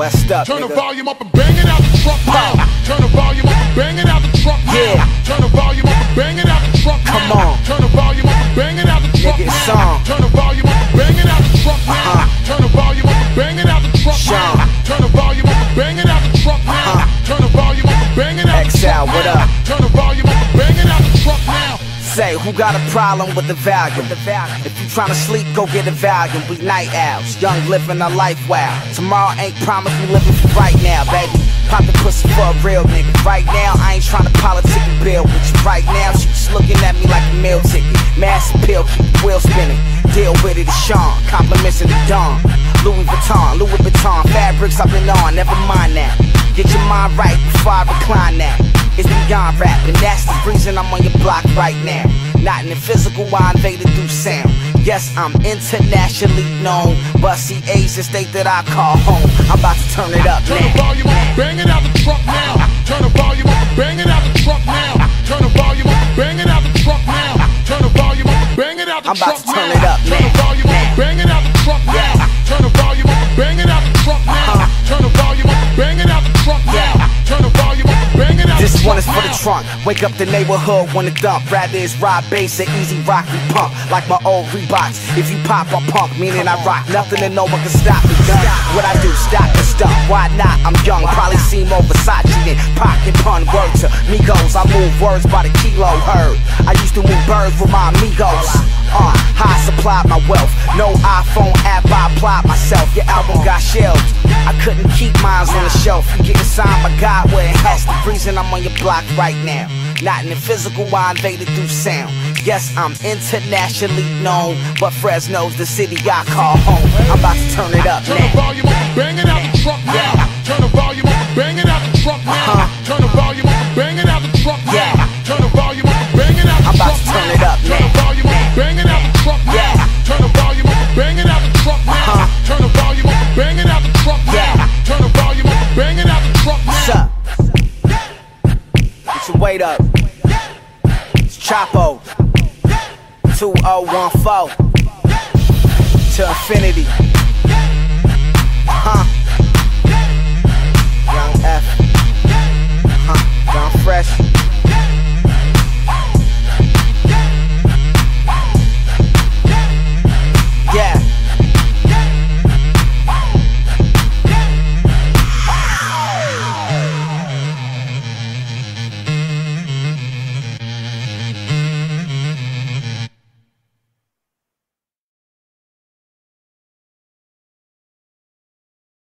West up, Turn the volume up and bang it out the truck now. Turn the volume up and bang it out the truck now. Yeah. Turn the volume up and bang it out the truck now. Come on. Turn the volume up and bang it out the truck Nigga, now. Turn the volume up and bang it out the truck now. Uh-huh. Turn the volume up and bang it out the truck now. Turn the volume up and bang it Say, who got a problem with the volume? If you tryna sleep, go get a volume. We night owls, young living our life wow. Tomorrow ain't promised, we living for right now, baby. Pop the pussy for a real nigga. Right now, I ain't tryna politic and bill with you. Right now, she just looking at me like a meal ticket. Mass appeal, keep wheel spinning. Deal with it, it's Sean. Compliments in the dawn. Louis Vuitton, Louis Vuitton. Fabrics I've been on, never mind that. Get your mind right before I recline that. It's beyond rap, and that's the reason I'm on your block right now. Not in the physical, I invaded through sound. Yes, I'm internationally known, but see, A's the state that I call home. I'm about to turn it up Turn the volume up bang it out the truck now. Turn the volume up bang it out the truck now. Turn the volume up bang it out the truck now. Turn the volume up bang it out the I'm about to turn now. it up Turn the volume up bang it out the truck now. Turn the volume trunk. Wake up the neighborhood the dump. Rather it's ride bass and easy rock we pump. Like my old Reeboks. If you pop, I punk, meaning I rock. Nothing and no one can stop me. Done. What I do, stop and stuff. Why not? I'm young. Probably see more Versace than pocket pun. Word to Migos. I move words by the kilo heard. I used to move birds with my amigos. Uh, how I supplied my wealth. No iPhone app, I applied myself. Your album got shelved. I couldn't keep mines on the shelf. You getting signed by God, well, that's the reason I'm on your block right now. Not in the physical, I invaded through sound. Yes, I'm internationally known, but Fresno's the city I call home. I'm about to turn it up Turn the volume up bang it out the truck now. Turn the volume up bang it out the truck now. Turn the volume up bang it out the truck now. What's up? Get your weight up. It's Chapo. 2014. To infinity